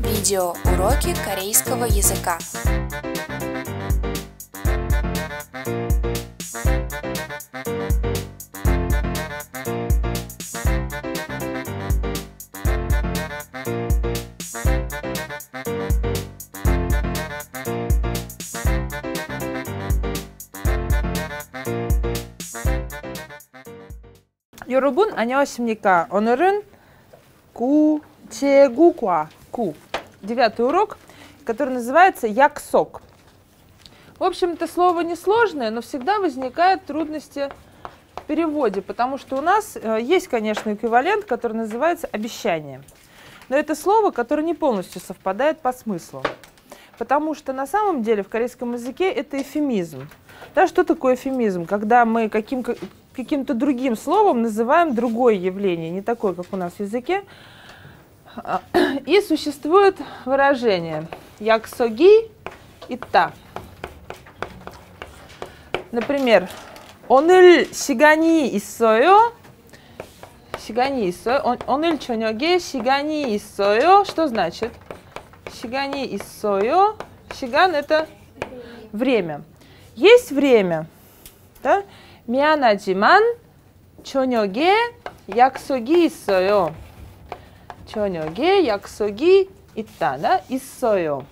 Видео уроки корейского языка. 여러분 안녕하십니까? 오늘은 구제국화 구 девятый урок, который называется яксок. В общем, это слово несложное, но всегда возникают трудности в переводе, потому что у нас э, есть, конечно, эквивалент, который называется обещание. Но это слово, которое не полностью совпадает по смыслу. Потому что на самом деле в корейском языке это эфемизм. Да, что такое эфемизм? Когда мы каким, каким-то другим словом называем другое явление, не такое, как у нас в языке. И существует выражение «яксоги и та». Например, «онель сигани и иссойо» Сигани и иссойо. «Онель чонёге сигани и иссойо» Что значит? «Сигани и иссойо» Сиган – это время. Есть время, да? 미안하지만 저녁에 약속이 있어요. 저녁에 약속이 있다, да? 있어요.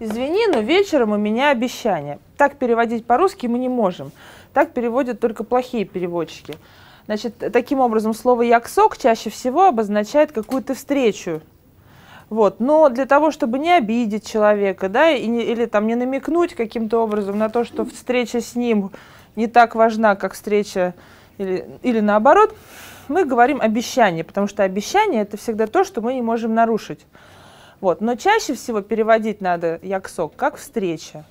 Извини, но вечером у меня обещание. Так переводить по-русски мы не можем. Так переводят только плохие переводчики. Значит, таким образом, слово «яксок» чаще всего обозначает какую-то встречу. вот. Но для того, чтобы не обидеть человека, да, и или там не намекнуть каким-то образом на то, что встреча с ним не так важна, как встреча, или, или наоборот, мы говорим обещание, потому что обещание – это всегда то, что мы не можем нарушить. Вот. Но чаще всего переводить надо яксок как встреча.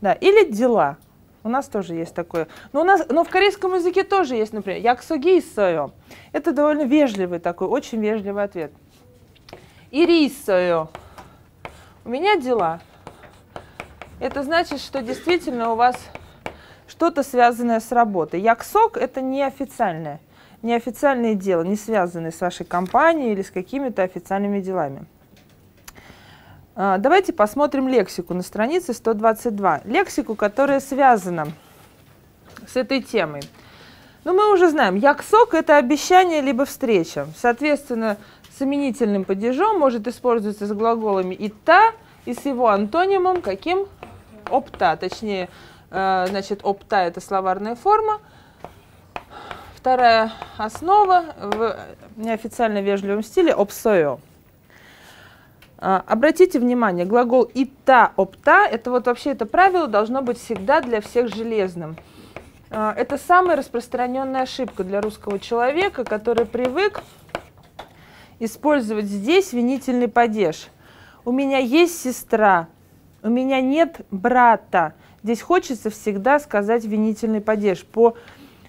Да, или дела. У нас тоже есть такое. Но, у нас, но в корейском языке тоже есть, например, яксоги иссойо. Это довольно вежливый такой, очень вежливый ответ. Ирисою. У меня дела. Это значит, что действительно у вас что-то связанное с работой. Яксок – это неофициальное неофициальные дела, не связанные с вашей компанией или с какими-то официальными делами. А, давайте посмотрим лексику на странице 122. Лексику, которая связана с этой темой. Ну, мы уже знаем, яксок – это обещание либо встреча. Соответственно, с именительным падежом может использоваться с глаголами «ита» и с его антонимом каким? «опта». Точнее, э, значит, «опта» – это словарная форма – Вторая основа в неофициально вежливом стиле «обсою». А, обратите внимание, глагол «ита», «опта» – это вот вообще это правило должно быть всегда для всех железным. А, это самая распространенная ошибка для русского человека, который привык использовать здесь винительный падеж. У меня есть сестра, у меня нет брата. Здесь хочется всегда сказать винительный падеж. По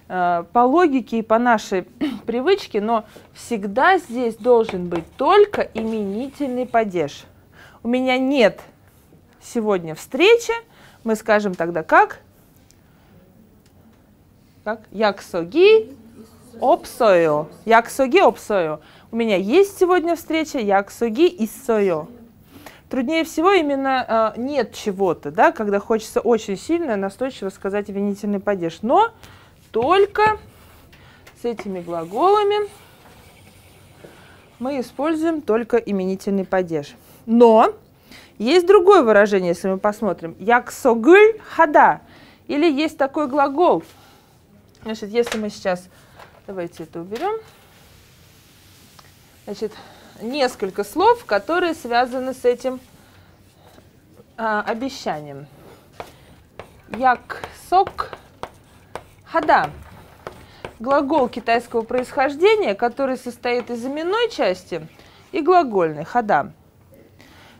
Э, по логике и по нашей привычке, но всегда здесь должен быть только именительный падеж. У меня нет сегодня встречи, мы скажем тогда как? Как? Яксоги обсою. Яксоги обсою. У меня есть сегодня встреча, яксоги иссою. Труднее всего именно э, нет чего-то, да, когда хочется очень сильно, настойчиво сказать винительный падеж. Но только с этими глаголами мы используем только именительный падеж. Но есть другое выражение, если мы посмотрим. Яксогыль хада. Или есть такой глагол. Значит, если мы сейчас... Давайте это уберем. Значит, несколько слов, которые связаны с этим а, обещанием. Яксок Хада. Глагол китайского происхождения, который состоит из именной части и глагольной хада.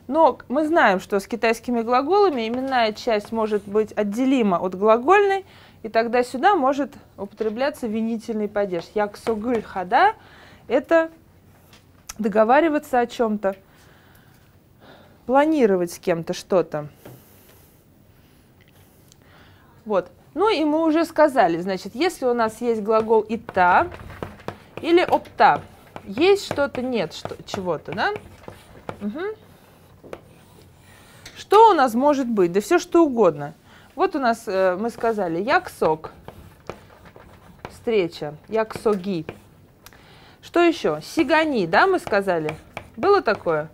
Но мы знаем, что с китайскими глаголами именная часть может быть отделима от глагольной, и тогда сюда может употребляться винительный падеж. Яксогуль хада – это договариваться о чем-то, планировать с кем-то что-то. Вот. Ну и мы уже сказали, значит, если у нас есть глагол «ита» или «опта», есть что-то, нет что, чего-то, да? Угу. Что у нас может быть? Да все что угодно. Вот у нас, э, мы сказали, яксок, встреча, яксоги. Что еще? Сигани, да, мы сказали? Было такое?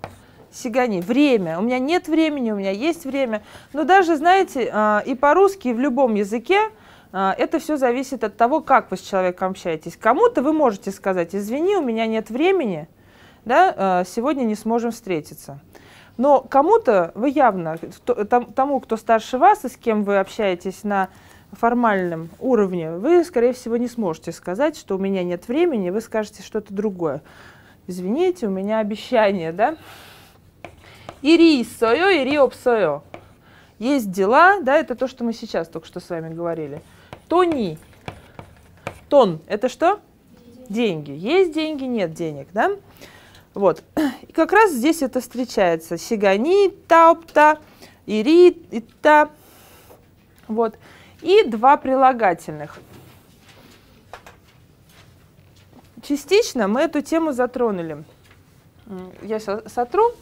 Сигани. Время. У меня нет времени, у меня есть время. Но даже, знаете, а, и по-русски, и в любом языке а, это все зависит от того, как вы с человеком общаетесь. Кому-то вы можете сказать, извини, у меня нет времени, да, а, сегодня не сможем встретиться. Но кому-то вы явно, тому, кто старше вас и с кем вы общаетесь на формальном уровне, вы, скорее всего, не сможете сказать, что у меня нет времени, вы скажете что-то другое. Извините, у меня обещание, да? Ири сойо, ири обсойо. Есть дела, да, это то, что мы сейчас только что с вами говорили. Тони. Тон. Это что? Деньги. Есть деньги, нет денег, да? Вот. И как раз здесь это встречается. Сигани, таупта, ири, ита. Вот. И два прилагательных. Частично мы эту тему затронули. Я сотру.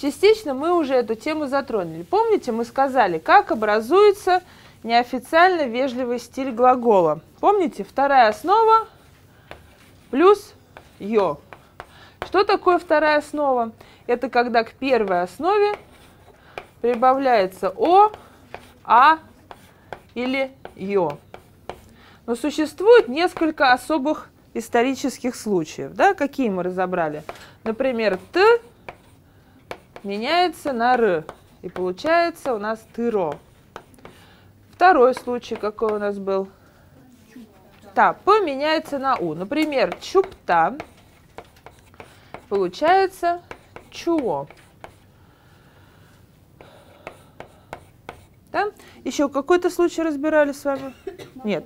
Частично мы уже эту тему затронули. Помните, мы сказали, как образуется неофициально вежливый стиль глагола. Помните, вторая основа плюс «ё». Что такое вторая основа? Это когда к первой основе прибавляется «о», «а» или «ё». Но существует несколько особых исторических случаев. Да? Какие мы разобрали? Например, «т» меняется на р. И получается у нас тыро. Второй случай, какой у нас был? Та, п меняется на у. Например, чупта получается чуо. Да? Еще какой-то случай разбирали с вами? Нет.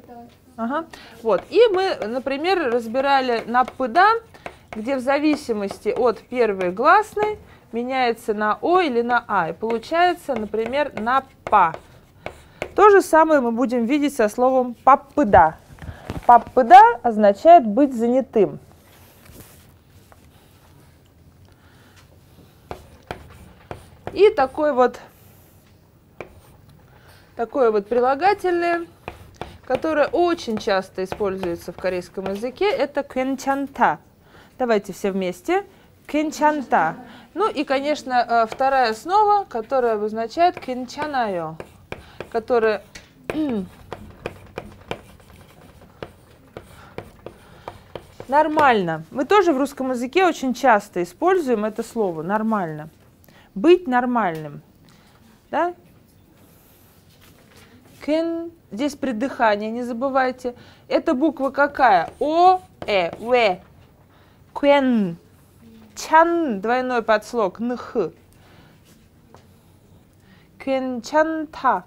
Ага. Вот. И мы, например, разбирали на пыда, где в зависимости от первой гласной меняется на О или на А. И получается, например, на ПА. То же самое мы будем видеть со словом «паппыда». «Паппыда» означает «быть занятым». И такой вот, такое вот прилагательное, которое очень часто используется в корейском языке, это кенчанта. Давайте все вместе. Кенчанта. Ну и, конечно, э, вторая основа, которая обозначает кенчанайо, которая Нормально. Мы тоже в русском языке очень часто используем это слово нормально. Быть нормальным. Да? Кен. Здесь придыхание, не забывайте. Это буква какая? О, Э, В. Кен. Чан, двойной подслог, нх. Кенчанта.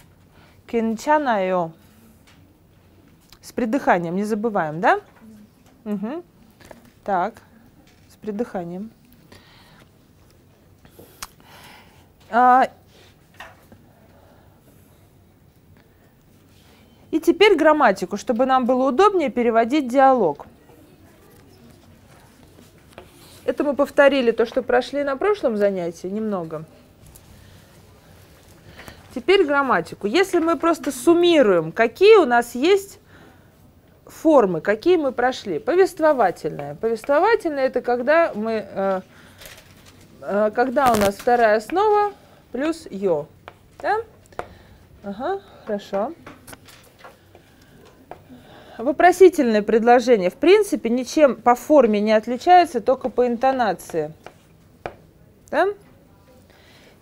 Кенчана요. С придыханием, не забываем, да? Угу. Так, с придыханием. А, и теперь грамматику, чтобы нам было удобнее переводить диалог. Это мы повторили то, что прошли на прошлом занятии, немного. Теперь грамматику. Если мы просто суммируем, какие у нас есть формы, какие мы прошли. Повествовательная. Повествовательная – это когда мы, э, э, когда у нас вторая основа плюс ё. Да? Ага, хорошо. Вопросительное предложение, в принципе, ничем по форме не отличается, только по интонации. Да?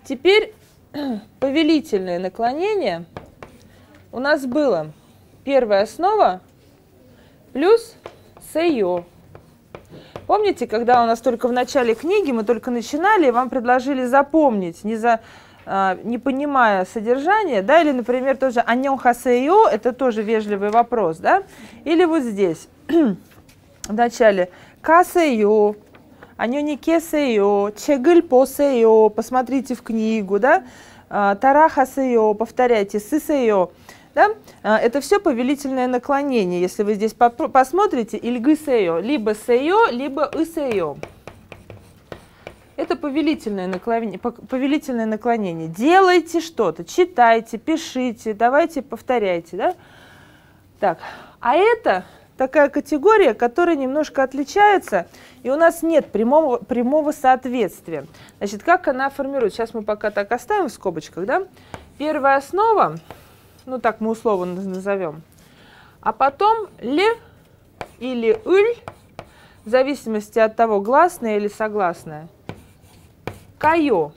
Теперь повелительное наклонение у нас было первая основа плюс сеё. Помните, когда у нас только в начале книги, мы только начинали, и вам предложили запомнить, не за не понимая содержания, да, или, например, тоже «аньон хасею» – это тоже вежливый вопрос, да, или вот здесь, в начале «касею», «аньони кесею», «чегыль посею», посмотрите в книгу, да, а, «тарахасею», повторяйте, «сысею», Да? А, это все повелительное наклонение. Если вы здесь посмотрите, ильгысео, либо сео, либо исео. Это повелительное наклонение, повелительное наклонение. Делайте что-то, читайте, пишите, давайте повторяйте. Да? Так, а это такая категория, которая немножко отличается, и у нас нет прямого, прямого соответствия. Значит, как она формируется? Сейчас мы пока так оставим в скобочках. Да? Первая основа, ну так мы условно назовем, а потом ле или уль, в зависимости от того, гласное или согласное. Кайо.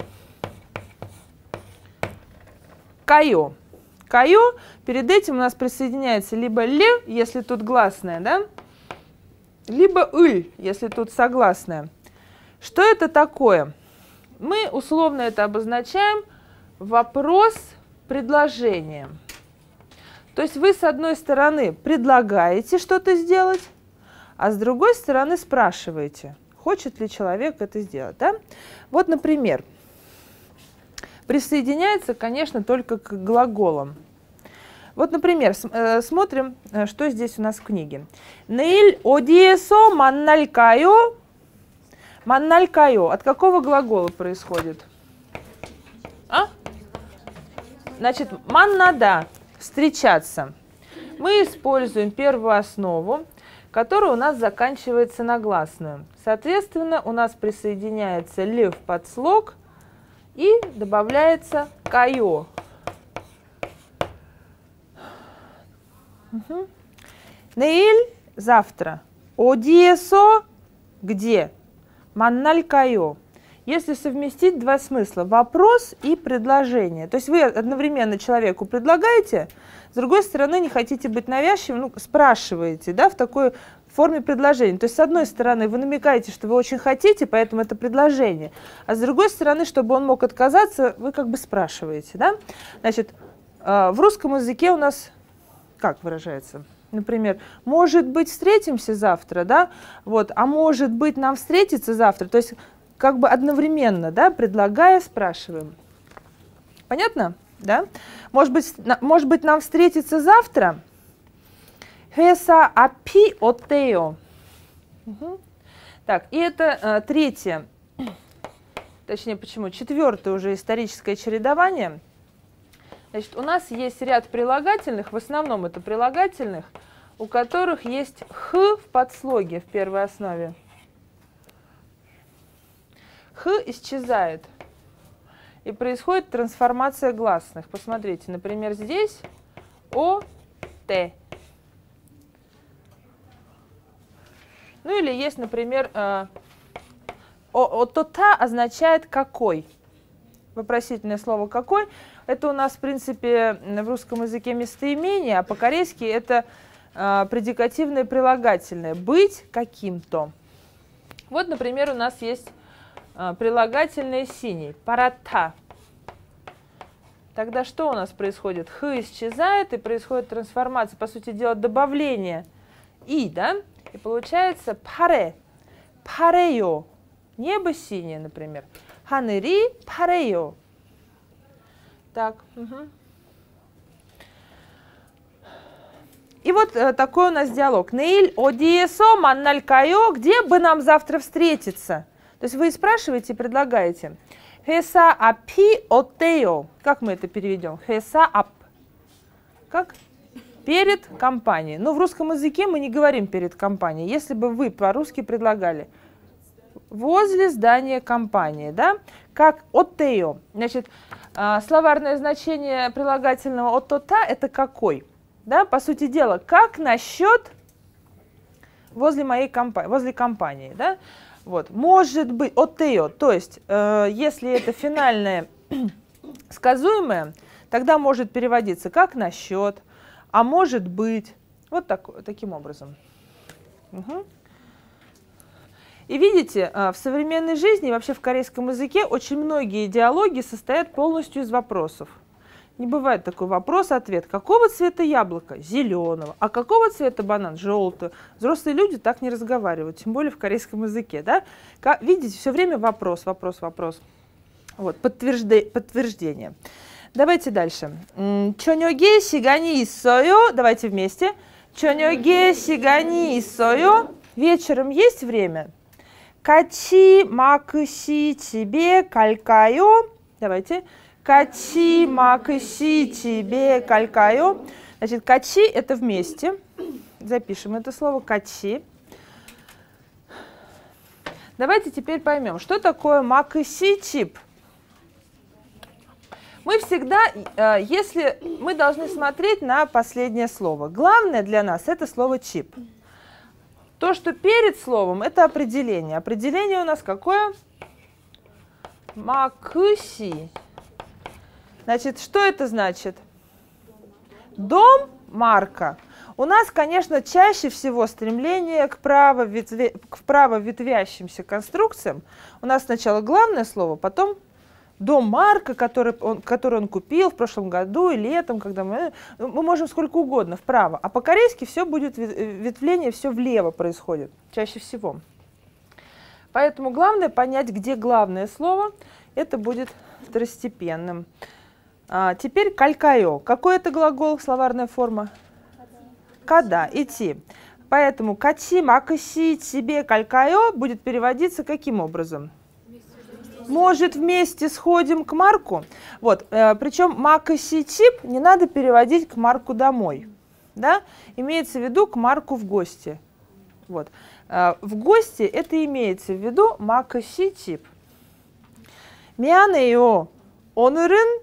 Кайо. Кайо, перед этим у нас присоединяется либо ле, если тут гласное, да, либо уль, если тут согласное. Что это такое? Мы условно это обозначаем вопрос предложение. То есть вы с одной стороны предлагаете что-то сделать, а с другой стороны спрашиваете – хочет ли человек это сделать. Да? Вот, например, присоединяется, конечно, только к глаголам. Вот, например, э, смотрим, э, что здесь у нас в книге. Нейль одиесо манналькайо. Манналькайо. От какого глагола происходит? А? Значит, маннада. Встречаться. Мы используем первую основу который у нас заканчивается на гласную. Соответственно, у нас присоединяется лев под слог и добавляется кайо. Угу. Неиль завтра. Одиесо где? Манналь кайо. Если совместить два смысла, вопрос и предложение. То есть вы одновременно человеку предлагаете, с другой стороны, не хотите быть навязчивым, ну, спрашиваете, да, в такой форме предложения. То есть, с одной стороны, вы намекаете, что вы очень хотите, поэтому это предложение. А с другой стороны, чтобы он мог отказаться, вы как бы спрашиваете, да. Значит, э, в русском языке у нас как выражается? Например, может быть, встретимся завтра, да, вот, а может быть, нам встретиться завтра. То есть, как бы одновременно, да, предлагая, спрашиваем. Понятно? Да? Может быть, может быть, нам встретиться завтра? Хеса апи отео. Так, и это э, третье, точнее, почему? Четвертое уже историческое чередование. Значит, у нас есть ряд прилагательных, в основном это прилагательных, у которых есть х в подслоге в первой основе. Х исчезает – и происходит трансформация гласных. Посмотрите, например, здесь О, Т. Ну или есть, например, э, о, то та означает какой. Вопросительное слово какой. Это у нас, в принципе, в русском языке местоимение, а по-корейски это э, предикативное прилагательное. Быть каким-то. Вот, например, у нас есть прилагательное синий, парата. Тогда что у нас происходит? Х исчезает и происходит трансформация, по сути дела, добавление и, да? И получается паре, парео. Небо синее, например. Ханери парео. Так. И вот э, такой у нас диалог. Неиль одиесо манналькайо, где бы нам завтра встретиться? То есть вы спрашиваете и предлагаете. Хеса апи отео. Как мы это переведем? Хеса ап. Как? Перед компанией. Но в русском языке мы не говорим перед компанией. Если бы вы по-русски предлагали возле здания компании, да, как отео. Значит, а, словарное значение прилагательного отота – это какой? Да, по сути дела, как насчет возле моей компании, возле компании, да? Вот. Может быть, отео, то есть, э, если это финальное сказуемое, тогда может переводиться как насчет, а может быть, вот так, таким образом. Угу. И видите, э, в современной жизни, вообще в корейском языке, очень многие диалоги состоят полностью из вопросов. Не бывает такой вопрос-ответ. Какого цвета яблоко? Зеленого. А какого цвета банан? Желтого. Взрослые люди так не разговаривают, тем более в корейском языке. Да? Видите, все время вопрос, вопрос, вопрос. Вот, подтверждение. Давайте дальше. Чонёге сигани иссою. Давайте вместе. Чонёге сигани иссою. Вечером есть время? Качи макси тебе калькаю. Давайте. Качи макси тебе калькаю. Значит, качи это вместе. Запишем это слово качи. Давайте теперь поймем, что такое макси чип. Мы всегда, э, если мы должны смотреть на последнее слово, главное для нас это слово чип. То, что перед словом, это определение. Определение у нас какое? Макси. Значит, что это значит? Дом марка. У нас, конечно, чаще всего стремление к, право ветве, к право ветвящимся конструкциям. У нас сначала главное слово, потом дом Марка, который он, который он купил в прошлом году и летом, когда мы, мы можем сколько угодно вправо. А по-корейски все будет, ветвление все влево происходит, чаще всего. Поэтому главное понять, где главное слово, это будет второстепенным. А, теперь калькайо. Какой это глагол, словарная форма? Када, идти. Поэтому кати, макаси, тебе, калькайо будет переводиться каким образом? Может, вместе сходим к Марку? Вот, э, причем макаси тип не надо переводить к Марку домой. Да? Имеется в виду к Марку в гости. Вот. Э, в гости это имеется в виду макаси тип. Мянео онурын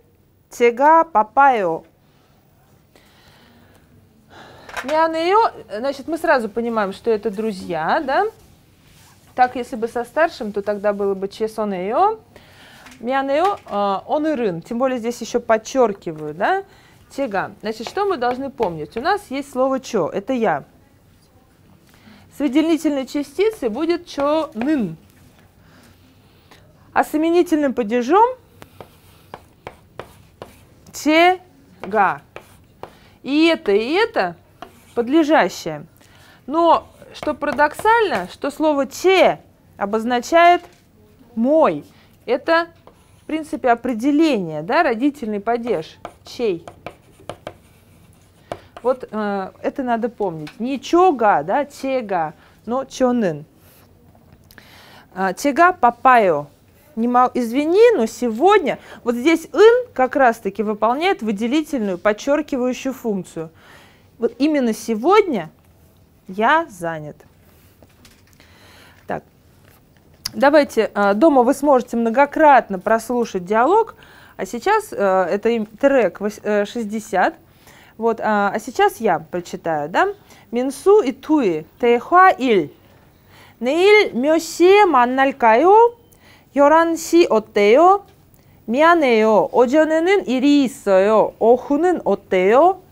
제가 바빠요. Мианео, значит, мы сразу понимаем, что это друзья, да? Так, если бы со старшим, то тогда было бы чесонео. Мианео, э, он и рын. Тем более здесь еще подчеркиваю, да? Тега. Значит, что мы должны помнить? У нас есть слово чо, это я. С выделительной частицей будет чо нын. А с именительным падежом тега. И это, и это подлежащее. Но что парадоксально, что слово «че» обозначает «мой». Это, в принципе, определение, да, родительный падеж. Чей. Вот э, это надо помнить. Не чога, да, чега, но чонын. Э, чега папайо не могу, извини, но сегодня вот здесь ин как раз-таки выполняет выделительную, подчеркивающую функцию. Вот именно сегодня я занят. Так, давайте, э, дома вы сможете многократно прослушать диалог, а сейчас э, это трек 60. Э, вот, а, а сейчас я прочитаю, да? Минсу и туи, тэхуа иль. Неил мёсе манналькаю 11시 어때요? 미안해요. 오전에는 일이 있어요. 오후는 어때요?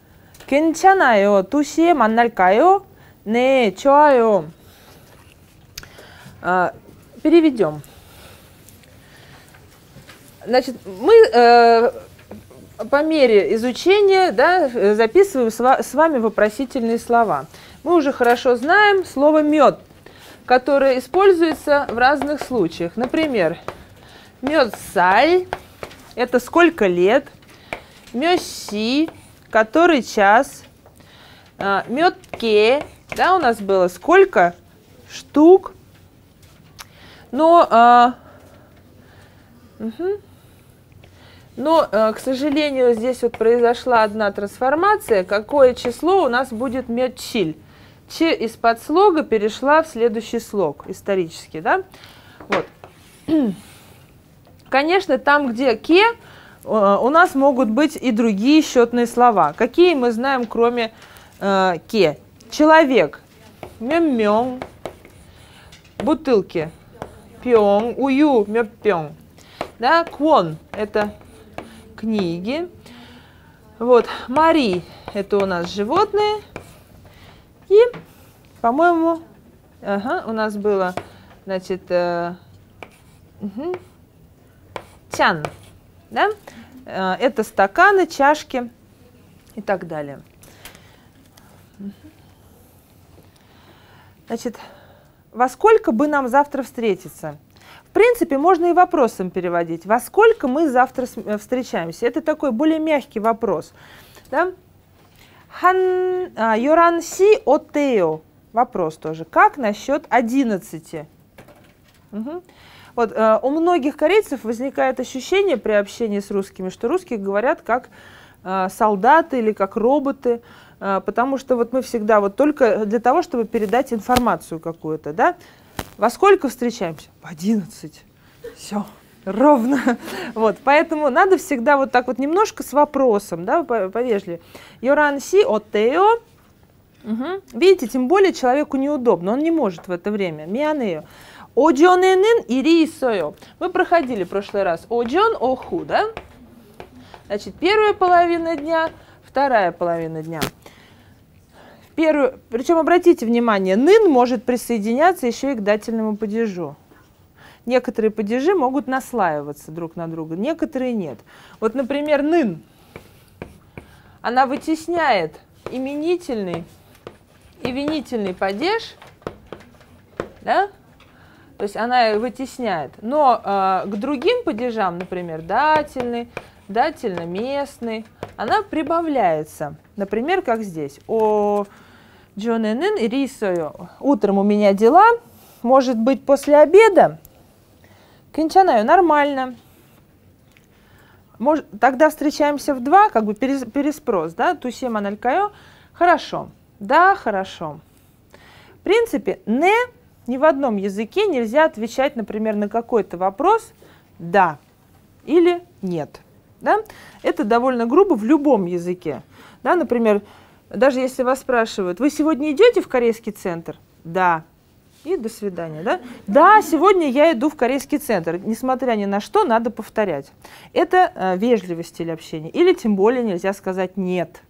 괜찮아요. 2시에 만날까요? 네, 좋아요. А, переведем. Значит, мы э, по мере изучения да, записываем с вами вопросительные слова. Мы уже хорошо знаем слово «мед», которое используется в разных случаях. Например, мед-саль – это сколько лет, мёси который час, а, метке, да, у нас было сколько штук, но, а, угу. но, а, к сожалению, здесь вот произошла одна трансформация, какое число у нас будет метчиль. Ч из-под слога перешла в следующий слог исторически, да, вот. Конечно, там, где ке, Э, у нас могут быть и другие счетные слова. Какие мы знаем, кроме э, ке? Человек. Мём-мём. Бутылки. Пёng. Ую. Мёпёng. Да, квон – это книги. Вот, Мари – это у нас животные. И, по-моему, ага, у нас было, значит, э, угу, тян – да? Э, это стаканы, чашки и так далее. Значит, во сколько бы нам завтра встретиться? В принципе, можно и вопросом переводить. Во сколько мы завтра э, встречаемся? Это такой более мягкий вопрос. Да? Хан, а, отео. Вопрос тоже. Как насчет 11? Угу. Вот, э, у многих корейцев возникает ощущение при общении с русскими, что русские говорят как э, солдаты или как роботы, э, потому что вот мы всегда вот только для того, чтобы передать информацию какую-то, да, во сколько встречаемся? В 11. Все ровно. Вот, поэтому надо всегда вот так вот немножко с вопросом, да, повежливее. Йоранси отео. Угу. Видите, тем более человеку неудобно, он не может в это время. Мианео. Оджоненен ири исойо. Мы проходили в прошлый раз оджон, оху, да? Значит, первая половина дня, вторая половина дня. Первую, причем обратите внимание, нын может присоединяться еще и к дательному падежу. Некоторые падежи могут наслаиваться друг на друга, некоторые нет. Вот, например, нын. Она вытесняет именительный и винительный падеж, да? То есть она вытесняет. Но э, к другим падежам, например, дательный, дательно-местный, она прибавляется. Например, как здесь. О Джоненен и рисою. Утром у меня дела. Может быть, после обеда. Кончанаю нормально. Может, тогда встречаемся в два, как бы переспрос, да, тусем аналькаю. Хорошо. Да, хорошо. В принципе, не ни в одном языке нельзя отвечать, например, на какой-то вопрос «да» или «нет». Да? Это довольно грубо в любом языке. Да? Например, даже если вас спрашивают, вы сегодня идете в корейский центр? Да. И до свидания. Да? да, сегодня я иду в корейский центр. Несмотря ни на что, надо повторять. Это э, вежливый стиль общения. Или тем более нельзя сказать нет.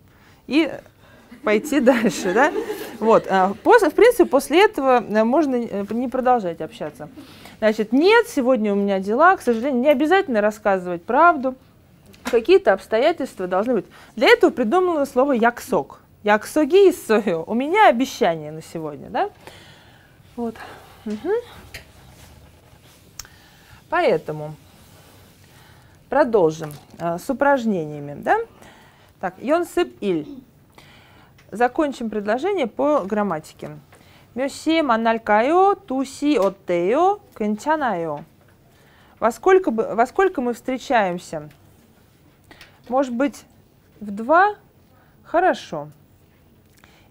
И пойти дальше, да? Вот, а, после, в принципе, после этого э, можно э, не продолжать общаться. Значит, нет, сегодня у меня дела, к сожалению, не обязательно рассказывать правду. Какие-то обстоятельства должны быть. Для этого придумано слово яксок. Яксоги и сою. У меня обещание на сегодня, да? Вот. Угу. Поэтому продолжим а, с упражнениями, да? Так, йонсып иль. Закончим предложение по грамматике. Мёси маналькайо, туси оттео, кенчанайо. Во сколько, во сколько мы встречаемся? Может быть, в два? Хорошо.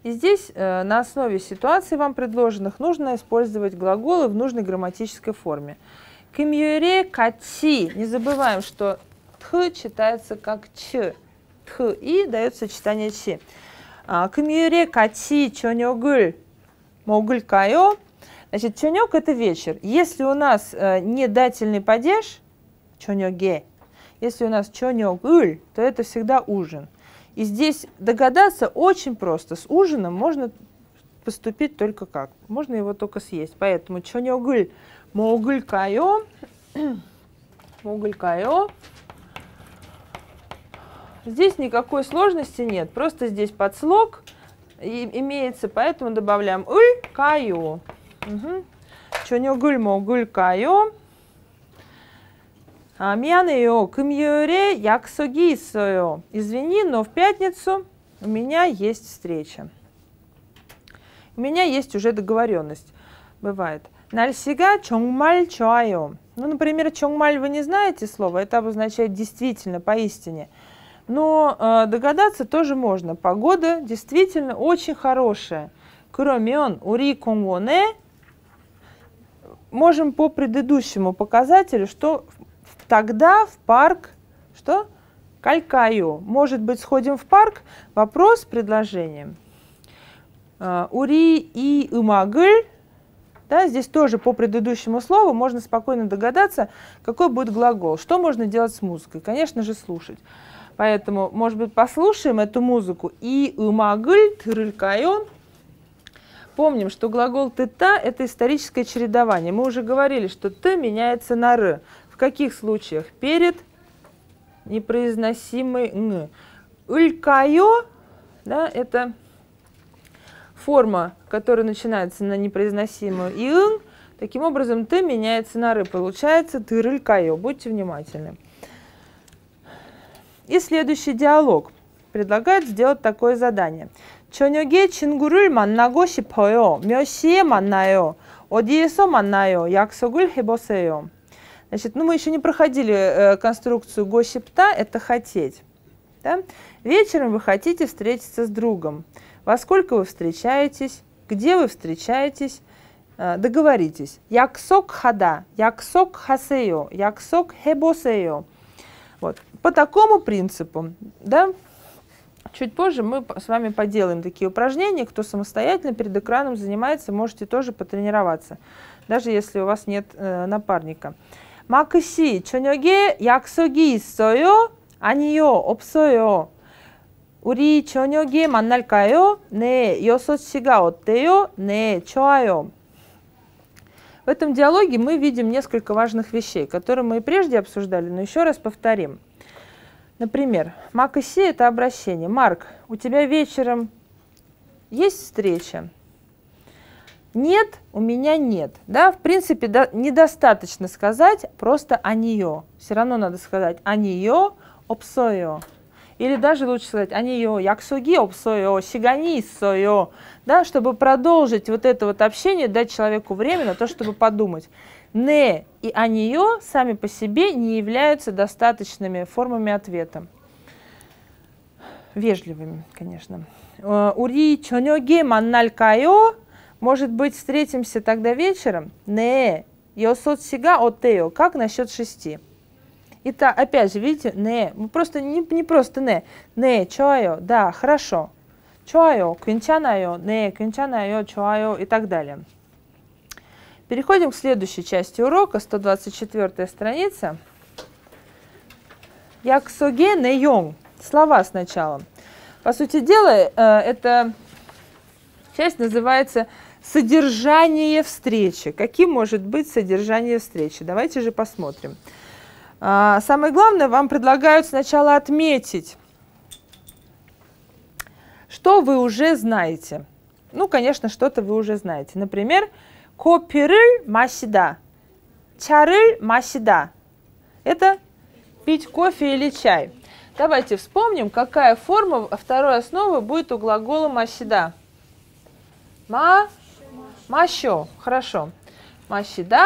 И здесь э, на основе ситуации вам предложенных нужно использовать глаголы в нужной грамматической форме. Кимюре кати. Не забываем, что т читается как ч. Т и дается сочетание чи. А, Кимюре кати чонёгуль могулькайо. Значит, чонёк – это вечер. Если у нас э, не дательный падеж, чонёге, если у нас чонёгуль, то это всегда ужин. И здесь догадаться очень просто. С ужином можно поступить только как? Можно его только съесть. Поэтому чонёгыль могылькаё, могылькаё, Здесь никакой сложности нет, просто здесь подслог имеется, поэтому добавляем уль каю. Угу. 저녁 을 먹을까요? 아, 미안해요. 금요일에 약속이 있어요. Извини, но в пятницу у меня есть встреча. У меня есть уже договоренность. Бывает. 날씨가 정말 좋아요. Ну, например, 정말 вы не знаете слово, это обозначает действительно, поистине. Но э, догадаться тоже можно. Погода действительно очень хорошая. Кроме он, ури конгоне, можем по предыдущему показателю, что тогда в парк, что? Калькаю. Может быть, сходим в парк? Вопрос с предложением. Э, ури и умагль. Да, здесь тоже по предыдущему слову можно спокойно догадаться, какой будет глагол. Что можно делать с музыкой? Конечно же, слушать. Поэтому, может быть, послушаем эту музыку. И умагль тырылькаю. Помним, что глагол тыта – это историческое чередование. Мы уже говорили, что т меняется на р. В каких случаях? Перед непроизносимой н. Улькаю да, – это форма, которая начинается на непроизносимую ин, Таким образом, ты меняется на ры. Получается ты рылькаю. Будьте внимательны. И следующий диалог предлагает сделать такое задание. 저녁에 친구를 만나고 싶어요. 몇 시에 만나요? 어디에서 만나요? 약속을 해보세요. Значит, ну мы еще не проходили э, конструкцию гощипта, это хотеть. Да? Вечером вы хотите встретиться с другом. Во сколько вы встречаетесь? Где вы встречаетесь? Э, договоритесь. Яксок хада, яксок хасею, яксок хебосею. Вот. По такому принципу, да, чуть позже мы с вами поделаем такие упражнения. Кто самостоятельно перед экраном занимается, можете тоже потренироваться, даже если у вас нет э, напарника. Макси, 저녁에 약속이 있어요? 아니요, 없어요. 우리 저녁에 만날까요? 네, 6시가 어때요? 네, 좋아요. В этом диалоге мы видим несколько важных вещей, которые мы и прежде обсуждали, но еще раз повторим. Например, Мак и Си – это обращение. Марк, у тебя вечером есть встреча? Нет, у меня нет. Да, в принципе, да, недостаточно сказать просто о нее. Все равно надо сказать о нее, обсою. Или даже лучше сказать о нее, яксуги обсою, сигани issою. Да, чтобы продолжить вот это вот общение, дать человеку время на то, чтобы подумать. Не и о нее сами по себе не являются достаточными формами ответа. Вежливыми, конечно. Э, Ури чонёге манналькайо может быть, встретимся тогда вечером? Не. Йосот сига отео. Как насчет шести? Итак, опять же, видите, не. Просто не, не просто не. Не, чоайо. Да, хорошо. Чоайо, квинчанайо. Не, квинчанайо, чоайо и так далее. Переходим к следующей части урока, 124 страница. Яксоге не йонг. Слова сначала. По сути дела, э, эта часть называется Содержание встречи. Каким может быть содержание встречи? Давайте же посмотрим. А, самое главное, вам предлагают сначала отметить, что вы уже знаете. Ну, конечно, что-то вы уже знаете. Например, копиры масида, чары масида. Это пить кофе или чай. Давайте вспомним, какая форма второй основы будет у глагола масида. Ма Мащо. Хорошо. Мащида.